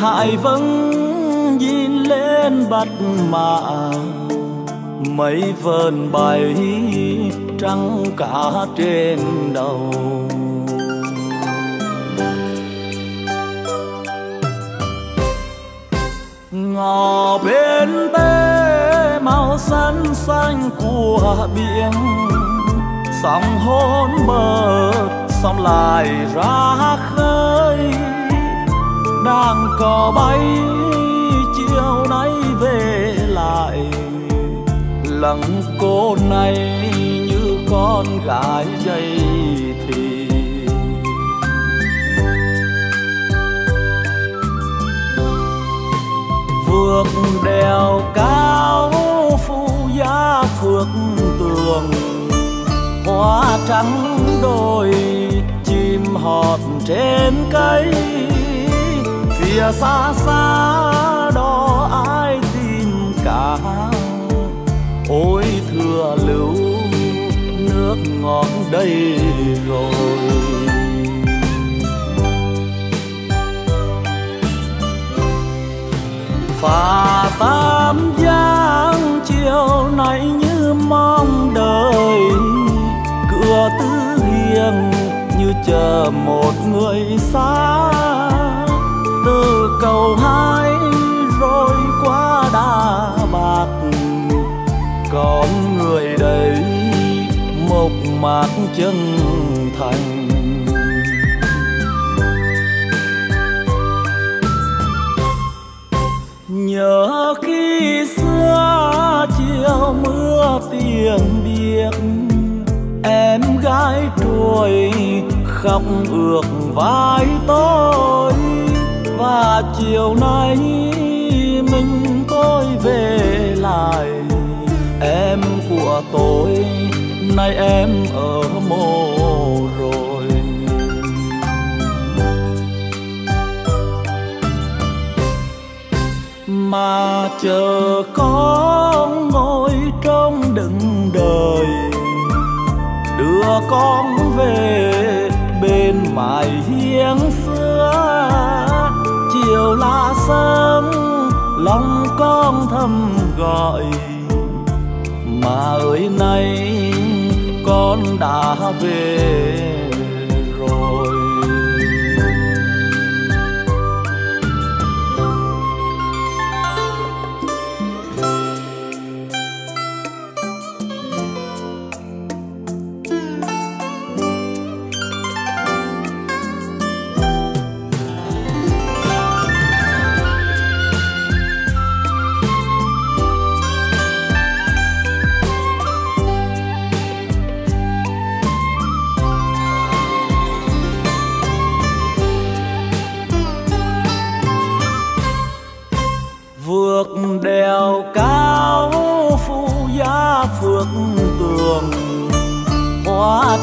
hải vân nhìn lên bắt mã mấy vần bay trắng cả trên đầu. Ngò bên tê màu xanh xanh của biển. Sóng hôn bờ sóng lại ra khơi cò bay chiều nay về lại. Lặng cô này như con gái dây thì vượt đèo cao phu giá phước tường. Hoa trắng đôi, chim hót trên cây kia xa xa, đó ai tìm cả? Ôi thừa lưu, nước ngọt đây rồi. Phà tam giang chiều nay như mong đợi, cửa tứ hiền như chờ một người xa cầu hai rồi qua đa bạc còn người đấy một mạc chân thành. Nhớ khi xưa chiều mưa tiền biếc, em gái trôi khóc ước vai tôi và chiều nay mình tôi về lại. Em của tôi, nay em ở mồ rồi. Mà chờ con ngồi trong đựng đời, đưa con về bên mái hiên chiều lá sớm lòng con thầm gọi. Mà ơi nay con đã về.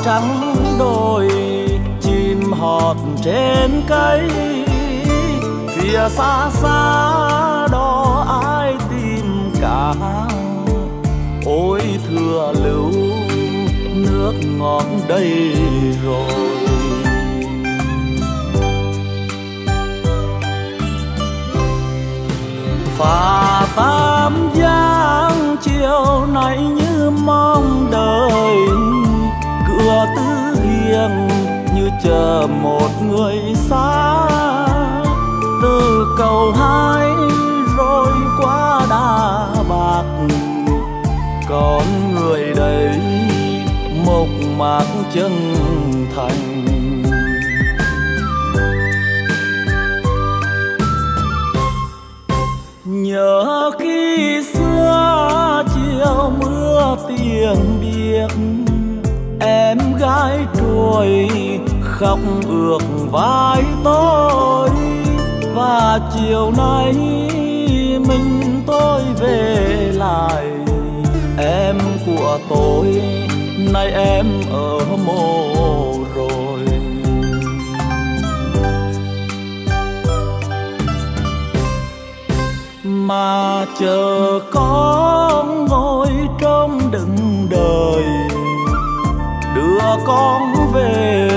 Trắng đôi chim hót trên cây. Phía xa xa đó ai tìm cả? Ôi thừa lưu nước ngọt đây rồi. Chân thành. Nhớ khi xưa chiều mưa tiền biếc, em gái trôi khóc ước vai tôi. Và chiều nay mình tôi về lại, em của tôi nay em ở mồ rồi. Mà chờ con ngồi trong đừng đời đưa con về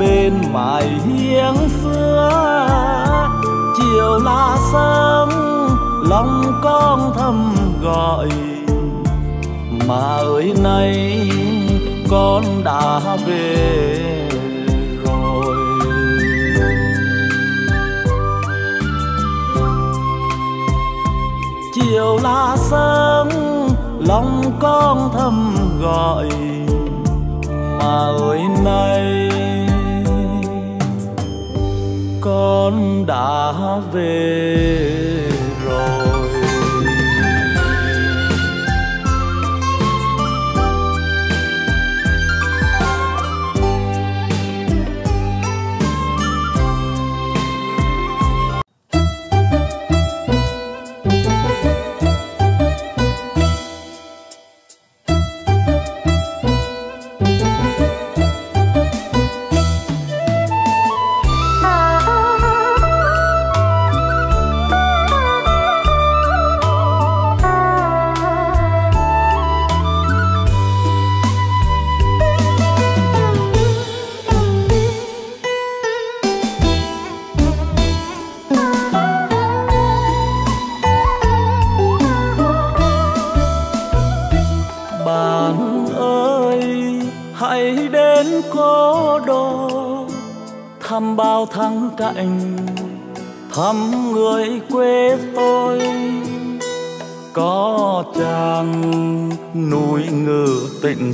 bên mái hiên xưa. Chiều là sớm lòng con thầm gọi, mà ơi, nay con đã về rồi. Chiều là sớm lòng con thầm gọi, mà ơi nay, con đã về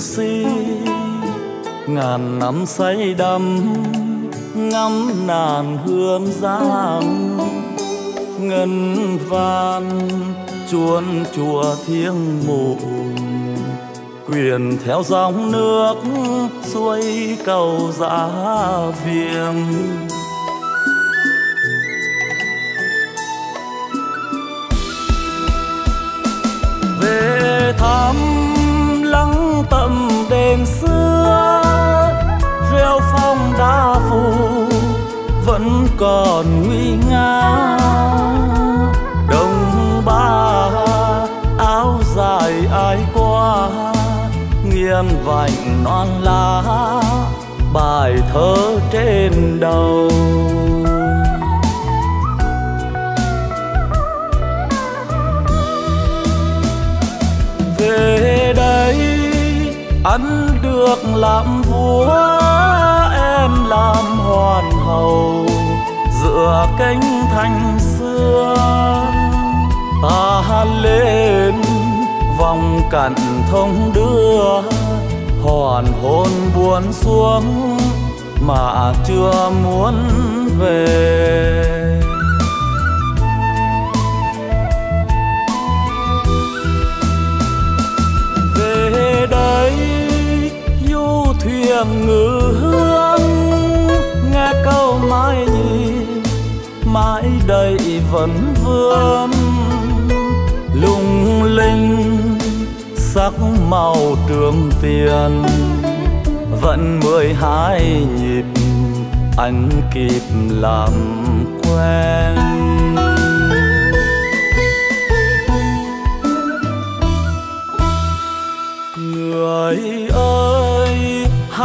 si. Ngàn năm say đắm, ngắm nàn hương giang ngân van chuôn chùa thiêng mộ quyền theo dòng nước xuôi cầu giá viềng. Về thăm tâm đêm xưa, rêu phong đa phủ vẫn còn nguy nga. Đồng ba áo dài ai qua, nghiêng vành non lá, bài thơ trên đầu. Anh được làm vua em làm hoàn hậu giữa cánh thành xưa. Ta lên, vòng cặn thông đưa, hoàn hôn buồn xuống mà chưa muốn về về. Du ngự hương, nghe câu mãi nhìn mãi đầy vẫn vương. Lung linh, sắc màu trường tiền, vẫn mười hai nhịp, anh kịp làm quen.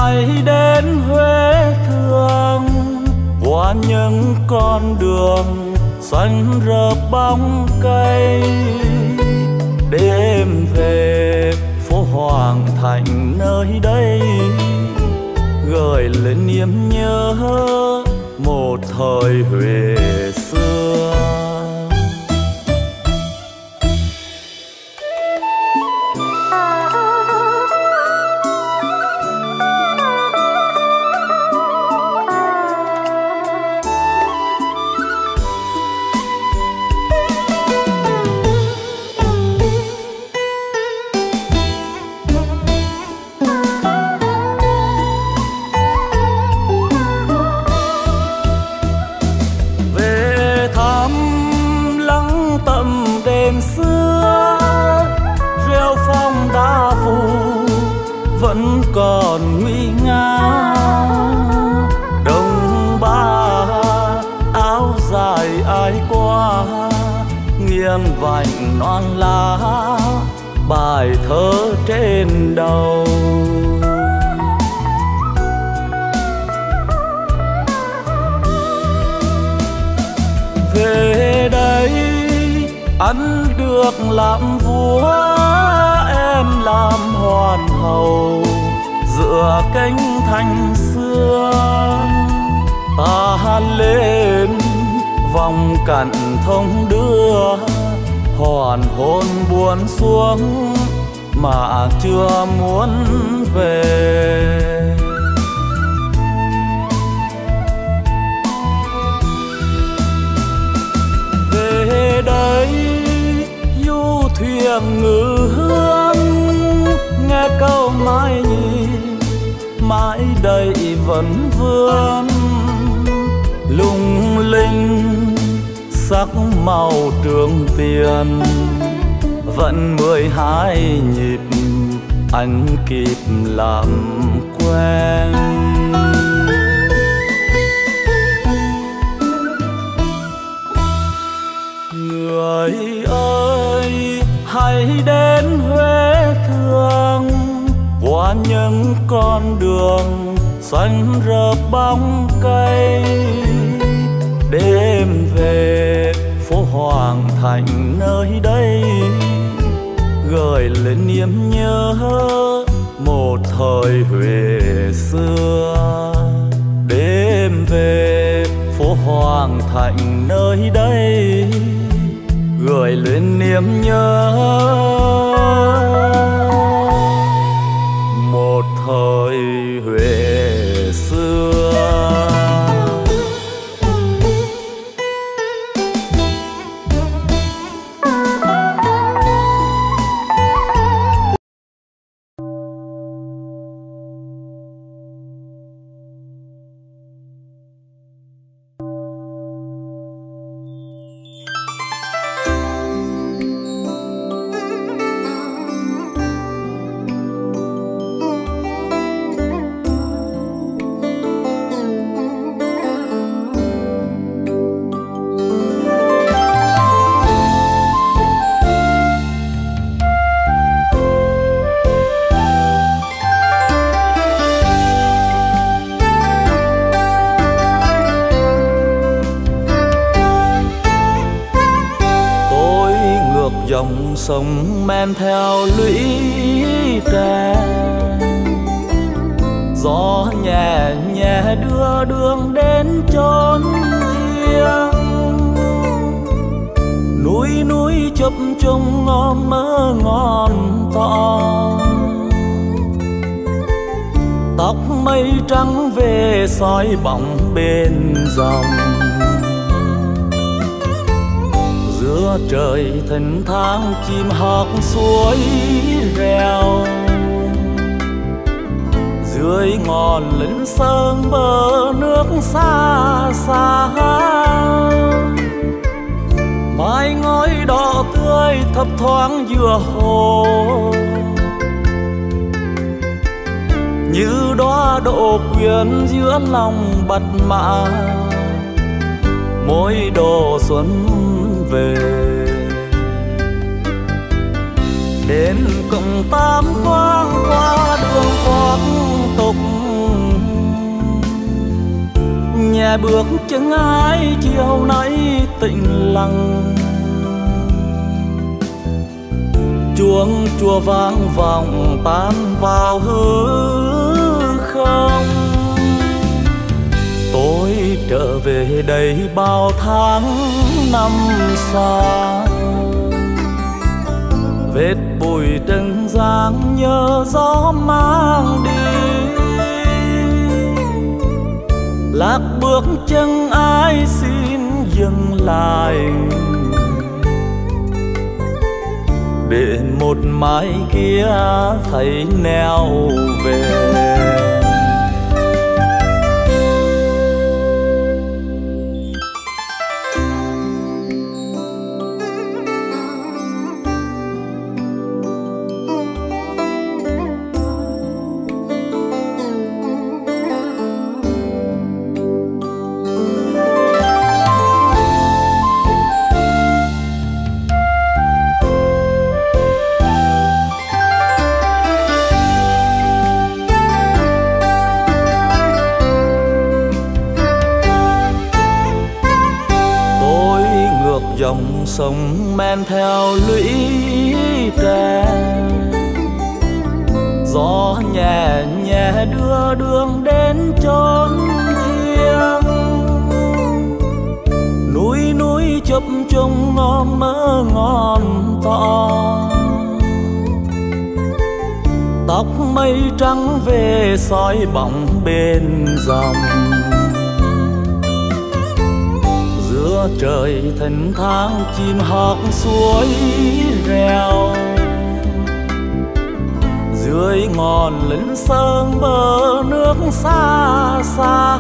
Lại đến huế thương qua những con đường xanh rợp bóng cây. Đêm về phố hoàng thành nơi đây gợi lên niềm nhớ một thời Huế xưa. còn nguy nga. Đồng ba, áo dài ai qua, nghiêng vành non lá, bài thơ trên đầu. Về đây anh được làm vua, em làm hoàn hậu dựa cánh thanh xưa. Ta lên, vòng cặn thông đưa, hoàn hôn buồn xuống mà chưa muốn về. Về đây du thuyền ngư hương, nghe câu mai nhi mãi đầy vẫn vương. Lung linh, sắc màu trường tiền. Vẫn mười hai nhịp, anh kịp làm quen. Người ơi, hãy đến huế qua những con đường xanh rợp bóng cây. Đêm về, phố hoàng thành nơi đây gợi lên niềm nhớ một thời huế xưa. Đêm về, phố hoàng thành nơi đây gợi lên niềm nhớ trông nó mơ ngon to. Tóc mây trắng về soi bóng bên dòng. Giữa trời thần tháng chim hót suối reo. Dưới ngọn lĩnh sơn bờ nước xa xa mai ngói đỏ tươi thấp thoáng giữa hồ. Như đóa độ quyến giữa lòng bật mã. Mỗi đồ xuân về. Đến cộng tam quang qua đường thoát tục. Nhà bước chân ai chiều nay tĩnh lặng. Chuông chùa vang vọng tan vào hư không. Tôi trở về đây bao tháng năm xa. Vết bụi trần gian nhớ gió mang đi. Lạc bước chân ai xin dừng lại để một mai kia thấy neo về. Sông men theo lũy tre. Gió nhẹ nhẹ đưa đường đến chốn thiêng. Núi núi chập trùng ngon mơ ngon to. Tóc mây trắng về soi bóng bên dòng trời thỉnh thoảng chim hót suối reo. Dưới ngọn lính sơn bờ nước xa xa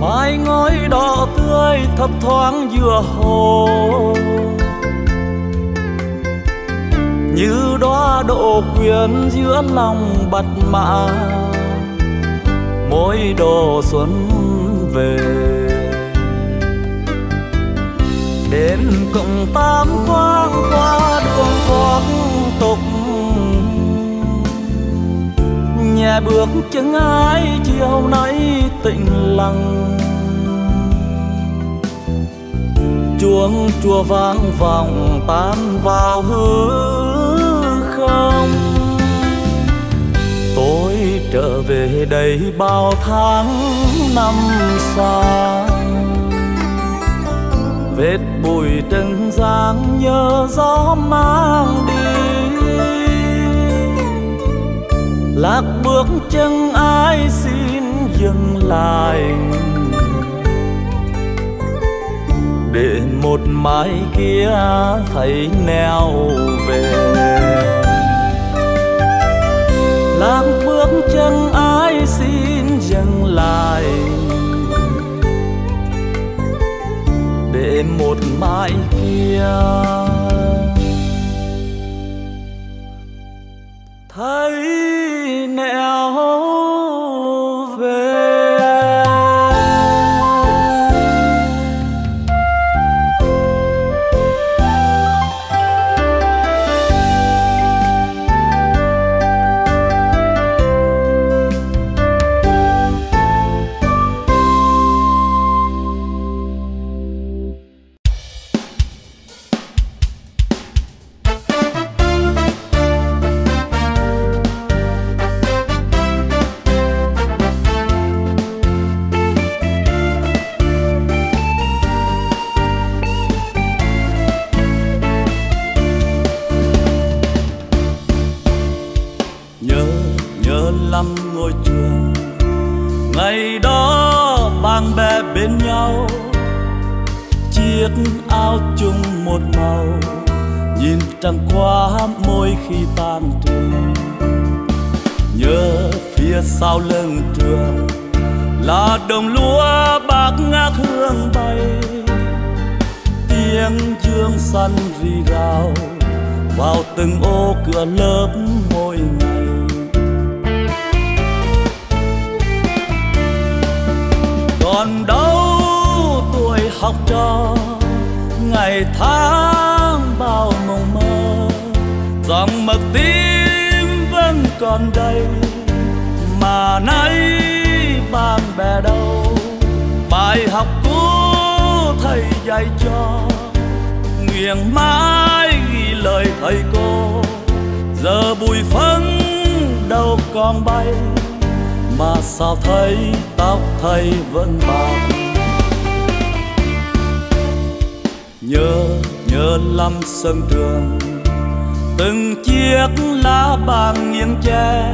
mái ngói đỏ tươi thấp thoáng giữa hồ. Như đóa độ quyến giữa lòng bật mã mỗi đồ xuân về. Đến cộng tam quang qua, đường thoáng tục. Nhà bước chân ai chiều nay tĩnh lặng. Chuông chùa vang vọng tan vào hư không trở về đây bao tháng năm xa. Vết bụi trần gian nhớ gió mang đi. Lạc bước chân ai xin dừng lại. Để một mai kia thấy neo về. Lạc bước chân ai xin dừng lại. Để một mai kia tháng bao mộng mơ dòng mực tím vẫn còn đây, mà nay bạn bè đâu? Bài học cũ thầy dạy cho, nguyện mãi ghi lời thầy cô. Giờ bụi phấn đâu còn bay, mà sao thấy tóc thầy vẫn bạc nhớ nhớ lắm sân trường. Từng chiếc lá vàng nghiêng che,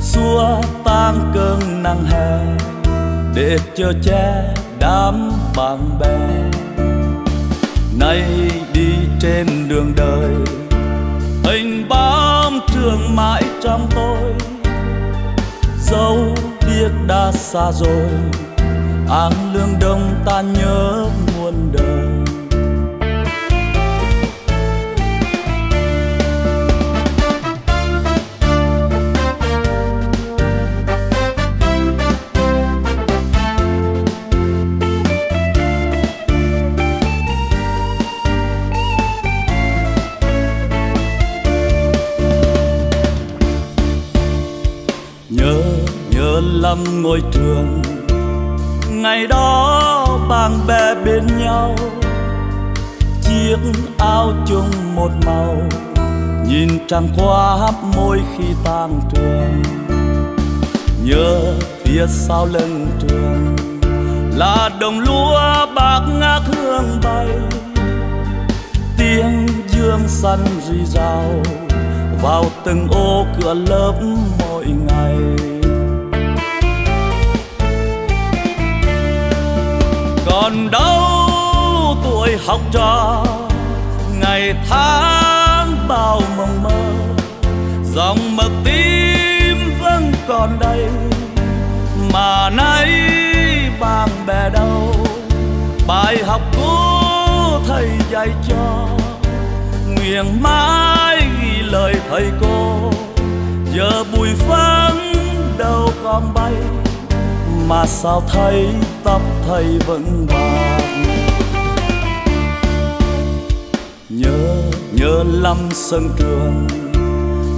xua tan cơn nắng hè. Để chờ che đám bạn bè. Nay đi trên đường đời, hình bóng trường mãi trong tôi. Dẫu biết đã xa rồi, áng lương đông ta nhớ muôn đời. Năm ngôi trường ngày đó mang bạn bè bên nhau. Chiếc áo chung một màu, nhìn trăng qua môi khi tan trường nhớ phía sau lưng trường là đồng lúa bạc ngát hương bay. Tiếng dương săn rì rào vào từng ô cửa lớp một còn đâu tuổi học trò. Ngày tháng bao mộng mơ, dòng mực tim vẫn còn đây. Mà nay bạn bè đâu? Bài học cũ thầy dạy cho. Nguyện mãi ghi lời thầy cô. Giờ bụi phấn đâu còn bay mà sao thấy tóc thầy vẫn bạc? Nhớ nhớ lắm sân trường,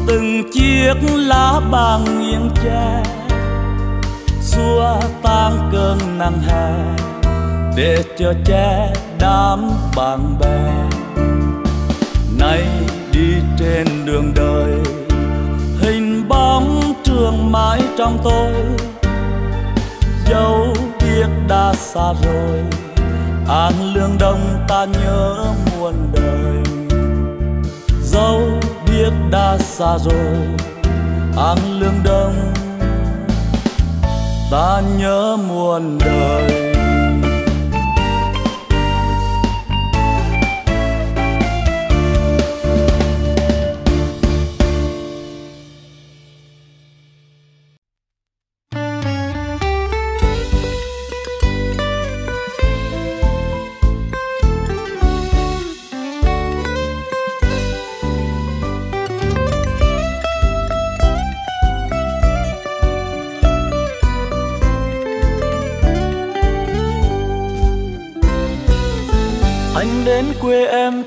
từng chiếc lá bàng nghiêng che. Xua tan cơn nắng hè, để cho che đám bạn bè. Nay đi trên đường đời, hình bóng trường mãi trong tôi dẫu biết đã xa rồi. An lương đông ta nhớ muôn đời. Dẫu biết đã xa rồi. An lương đông ta nhớ muôn đời.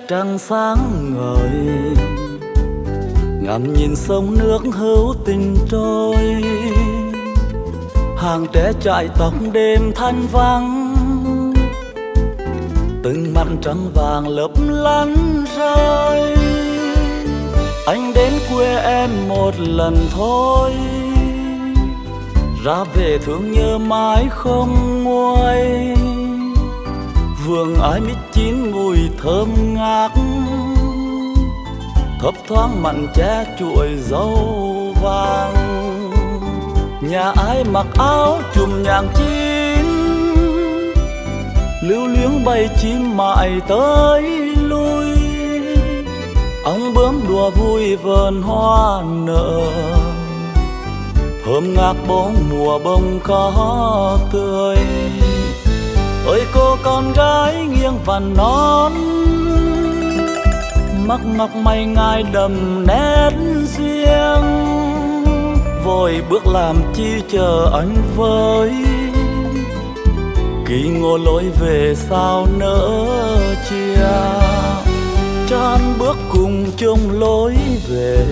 Trăng sáng ngời, ngắm nhìn sông nước hữu tình trôi. Hàng trẻ chạy tóc đêm thanh vắng từng mặn trắng vàng lấp lánh rơi. Anh đến quê em một lần thôi, ra về thương nhớ mãi không nguôi vườn ai mít chín mùi thơm ngát. Thấp thoáng mặn che chuỗi dâu vàng. Nhà ai mặc áo chùm nhàng chín. Lưu luyến bay chim mại tới lui. Ông bướm đùa vui vườn hoa nở. Thơm ngát bốn mùa bông có tươi ơi, cô con gái nghiêng và non mắt ngọc mây ngai đầm nét riêng. Vội bước làm chi chờ anh với kỳ ngô lối về sao nỡ chia. Chan bước cùng chung lối về,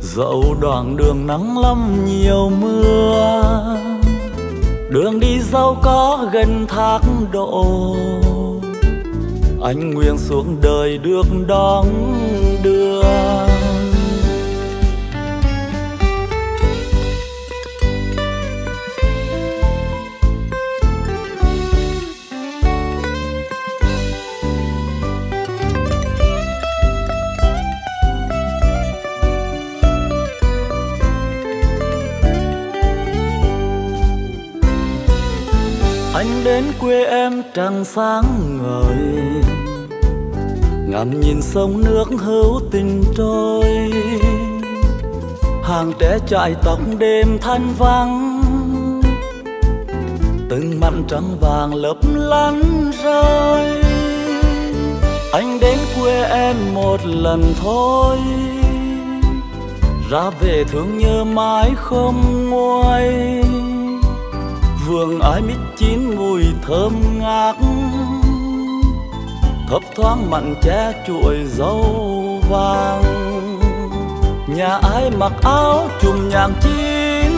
dẫu đoạn đường nắng lắm nhiều mưa đường đi giàu có gần thác độ anh nguyện xuống đời được đón đưa đến quê em trăng sáng ngời. Ngắm nhìn sông nước hữu tình trôi. Hàng trẻ chạy tóc đêm thanh vắng từng mặn trắng vàng lấp lánh rơi. Anh đến quê em một lần thôi. Ra về thương nhớ mãi không nguôi vườn ai mít chín mùi thơm ngát. Thấp thoáng mặn che chuỗi dâu vàng. Nhà ai mặc áo chùm nhàng chín?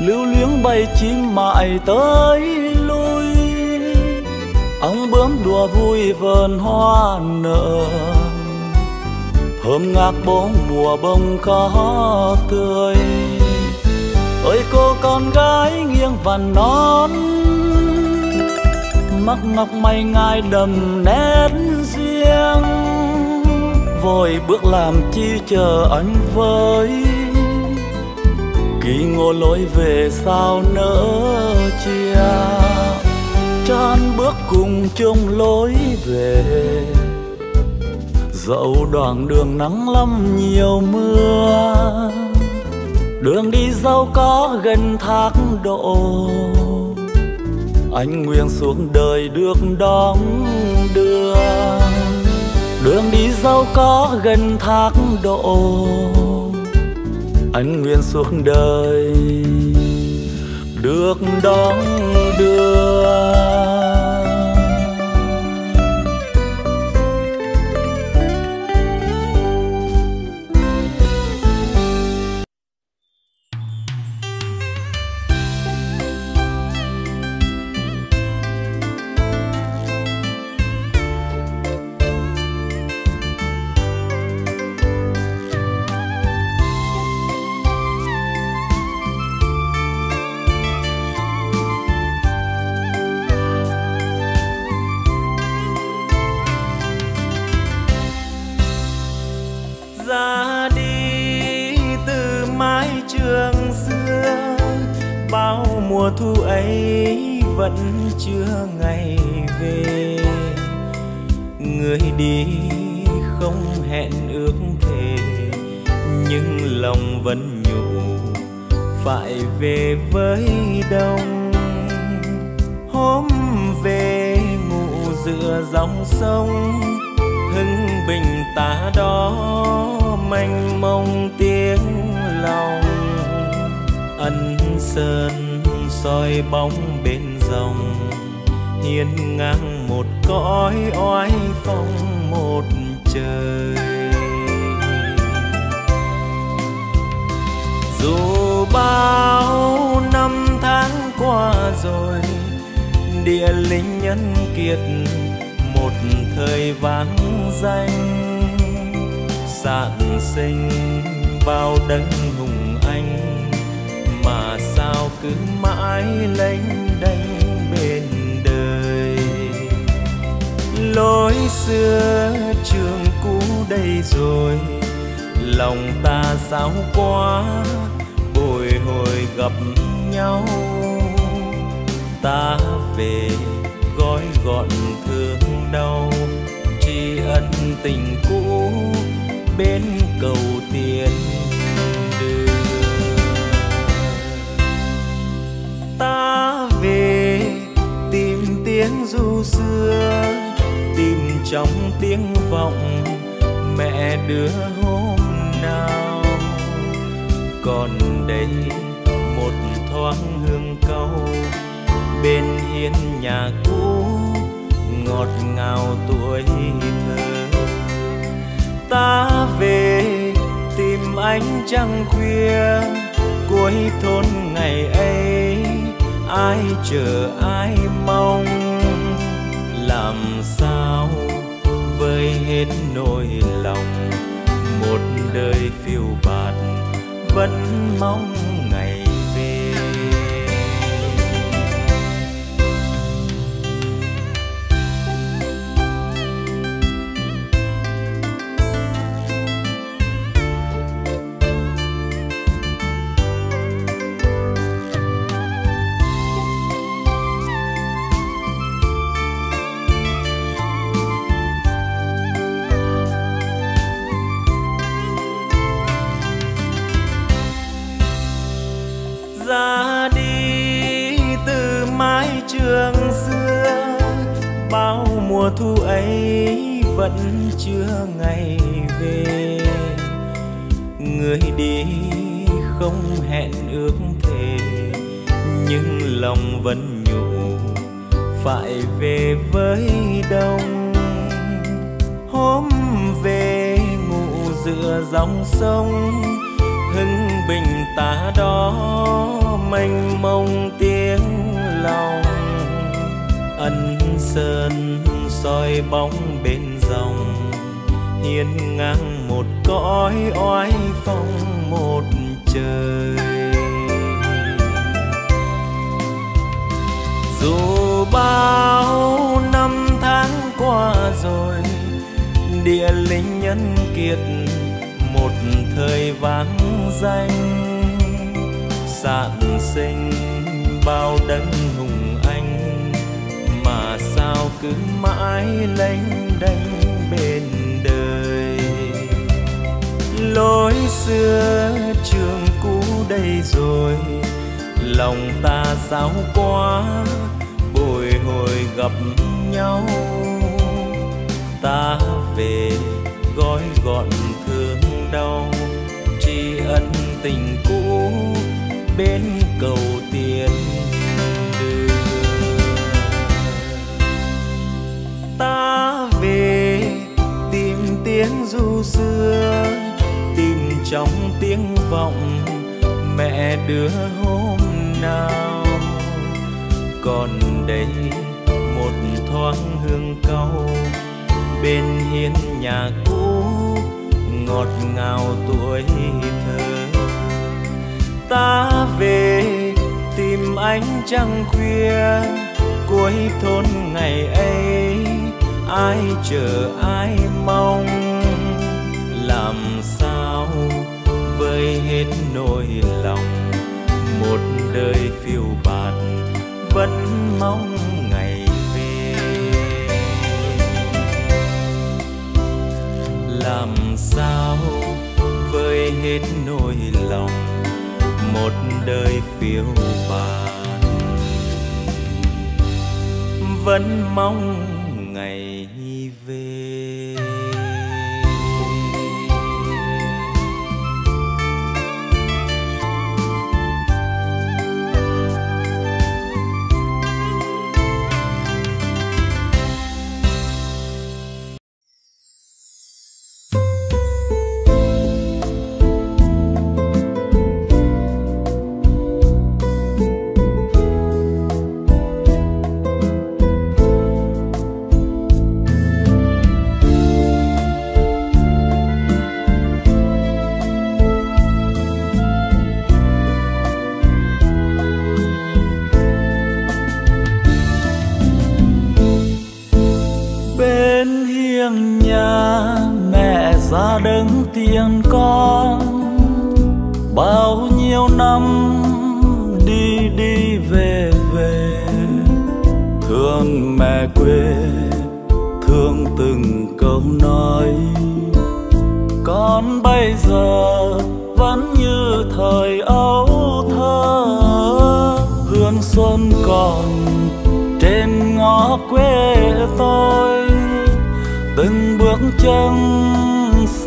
Lưu luyến bay chim mãi tới lui. Ông bướm đùa vui vườn hoa nở. Thơm ngát bốn mùa bông có tươi ơi cô con gái nghiêng vằn nón mắt ngọc mày ngai đầm nét riêng. Vội bước làm chi chờ anh với, kỳ ngô lối về sao nỡ chia. Chan bước cùng chung lối về, dẫu đoạn đường nắng lắm nhiều mưa đường đi dẫu có gần thác độ anh nguyện xuống đời được đón đưa. Đường đi dẫu có gần thác độ anh nguyện xuống đời được đón đưa. vẫn chưa ngày về. Người đi không hẹn ước thề, nhưng lòng vẫn nhủ, phải về với đông hôm về ngủ giữa dòng sông, hưng bình ta đó mênh mông tiếng lòng. Ân sơn soi bóng bên dòng. Hiên ngang một cõi oai phong một trời. Dù bao năm tháng qua rồi, địa linh nhân kiệt một thời vang danh. Sản sinh bao đấng hùng anh, mà sao cứ mãi lênh đánh bên đời. Lối xưa trường cũ đây rồi, lòng ta sao quá bồi hồi gặp nhau. Ta về gói gọn thương đau, tri ân tình cũ bên cầu tiền. tiếng du xưa tìm trong tiếng vọng, mẹ đưa hôm nào. Còn đây một thoáng hương câu bên hiên nhà cũ, ngọt ngào tuổi thơ. Ta về tìm ánh trăng khuya, cuối thôn ngày ấy, ai chờ ai mong? làm sao với hết nỗi lòng? Một đời phiêu bạt vẫn mong thời vắng danh sản sinh bao đấng hùng anh, mà sao cứ mãi lênh đênh bên đời. Lối xưa trường cũ đây rồi, lòng ta sao quá, bồi hồi gặp nhau. Ta về gói gọn thương đau ân tình cũ bên cầu tiền ta về tìm tiếng du xưa, tìm trong tiếng vọng mẹ đưa hôm nào. Còn đây một thoáng hương cau bên hiên nhà cũ ngọt ngào tuổi thơ. Ta về tìm ánh trăng khuya, cuối thôn ngày ấy, ai chờ ai mong? Làm sao vơi hết nỗi lòng, một đời phiêu bạt vẫn mong? Sao vơi hết nỗi lòng một đời phiêu bạt. Vẫn mong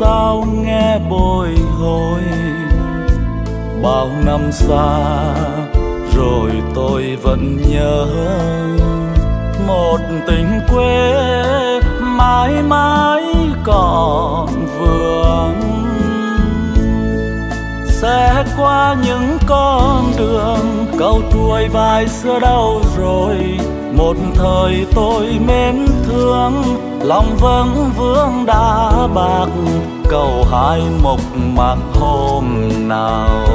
sao nghe bồi hồi? Bao năm xa rồi tôi vẫn nhớ một tình quê mãi mãi còn vương. Sẽ qua những con đường, câu tuổi vai xưa đâu rồi? Một thời tôi mến thương, lòng vâng vương đã bạc, cầu hai mộc mạc hôm nào.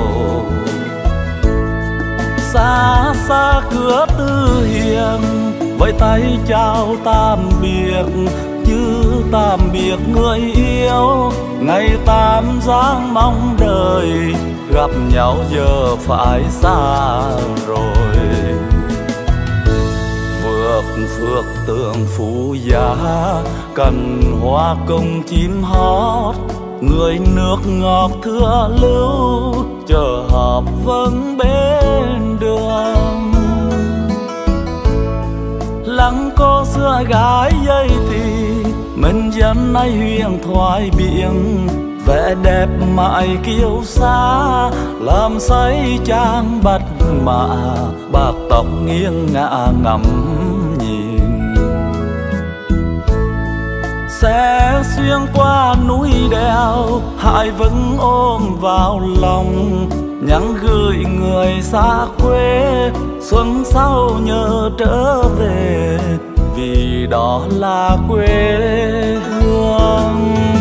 Xa xa cửa tư hiền, với tay chào tạm biệt chứ tạm biệt người yêu. Ngày tam giang mong đời, gặp nhau giờ phải xa rồi phước phước tường phú giá. Cần hoa công chim hót, người nước ngọt thưa lưu, chờ họp vâng bên đường. Lắng cô xưa gái dây thì, mình dân nay huyền thoại biển. Vẻ đẹp mãi kiêu xa làm say trang bạch mạ bạc tóc nghiêng ngả ngầm. Sẽ xuyên qua núi đèo hai vẫn ôm vào lòng, nhắn gửi người xa quê, xuân sau nhớ trở về, vì đó là quê hương.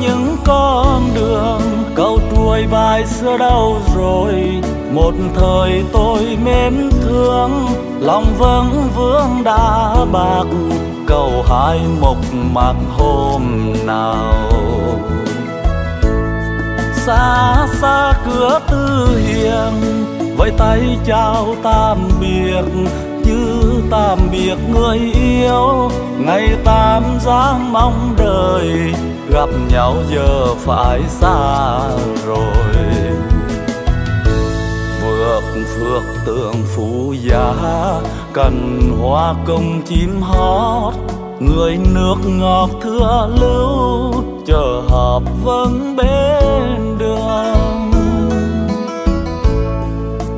Những con đường. Câu trôi vai xưa đâu rồi? Một thời tôi mến thương. Lòng vẫn vương đã bạc. Cầu hai mộc mạc hôm nào? Xa xa cửa tư hiền. Với tay chào tạm biệt. Như tạm biệt người yêu. Ngày tam giang mong đời gặp nhau giờ phải xa rồi. Vượt phước tượng phú giá cần hoa công chim hót. Người nước ngọt thưa lưu, chờ hợp vâng bên đường.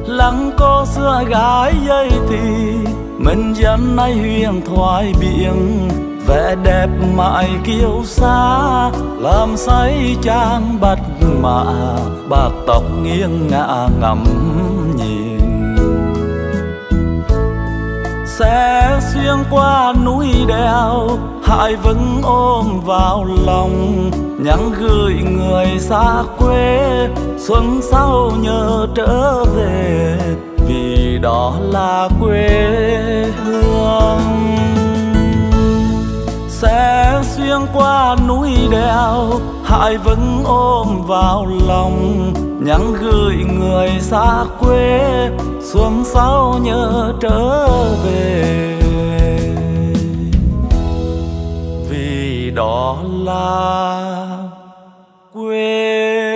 Lắng có xưa gái dây thì, mình dân nay huyền thoại biển vẻ đẹp mãi kiêu xa làm say trang bát mạ. Bạc tóc nghiêng ngả ngắm nhìn. Xe xuyên qua núi đèo hai vẫn ôm vào lòng. Nhắn gửi người xa quê, xuân sau nhớ trở về. Vì đó là quê hương nghiêng qua núi đèo hai vẫn ôm vào lòng. Nhắn gửi người xa quê, xuân sau nhớ trở về? Vì đó là quê.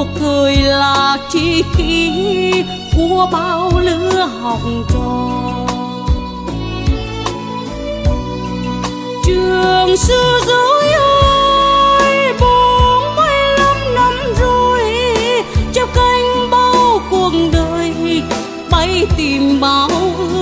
nụ cười là chi kỷ của bao lứa học trò. Trường xưa dối ơi, bốn mươi lăm năm rồi, treo cánh bao cuộc đời, bay tìm bao ước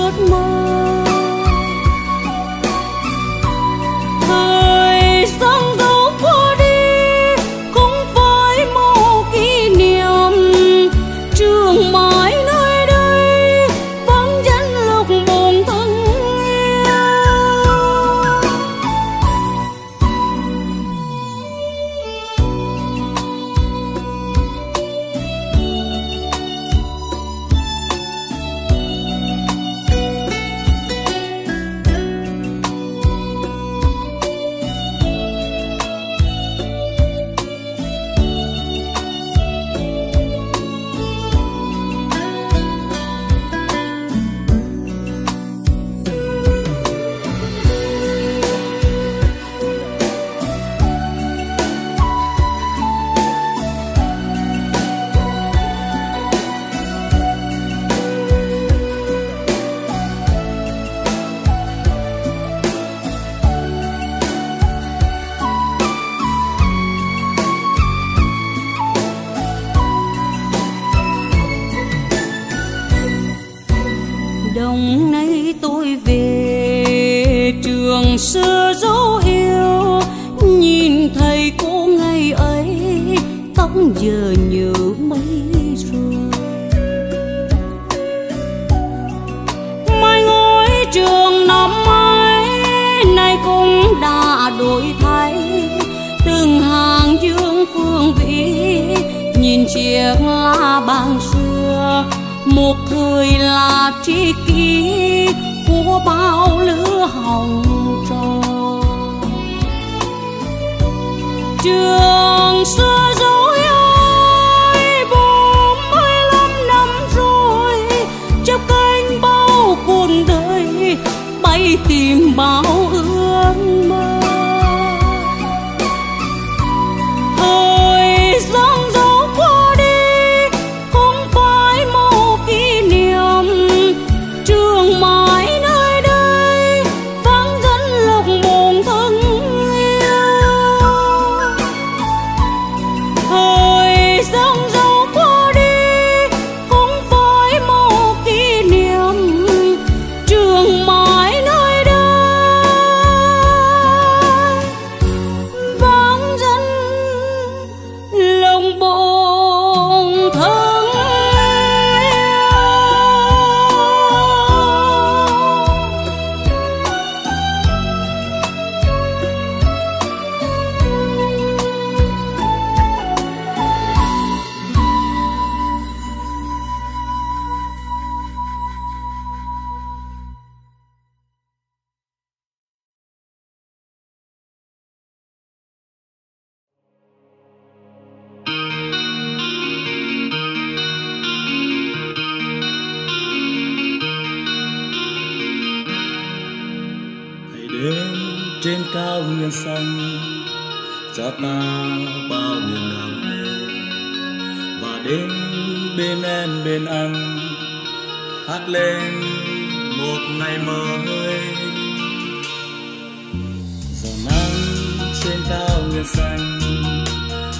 chia xanh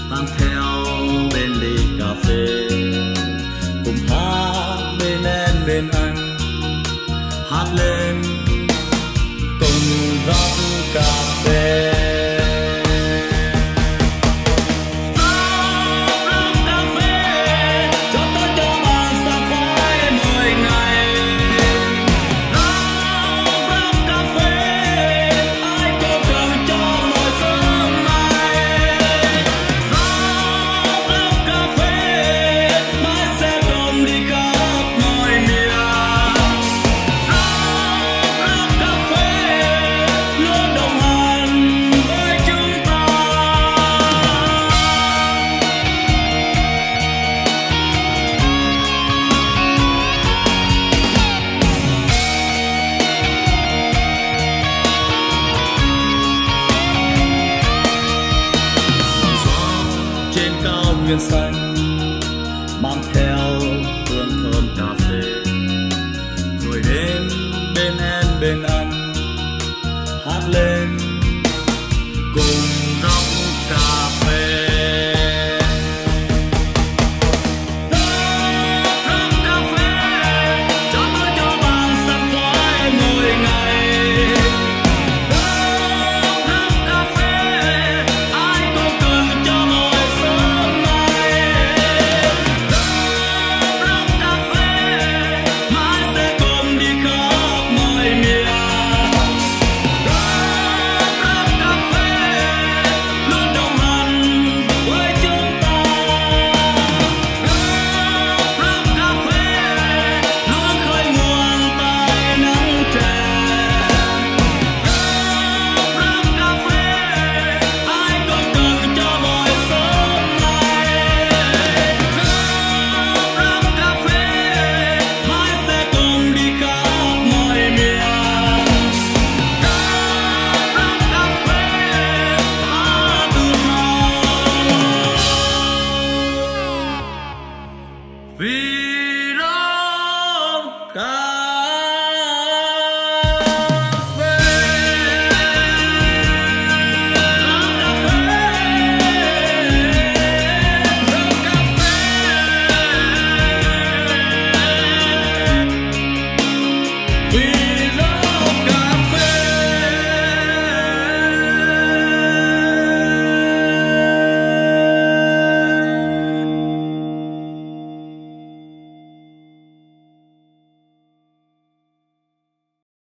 tan theo bên ly cà phê, cùng hát bên em, bên anh, hát lên cùng rót cà phê.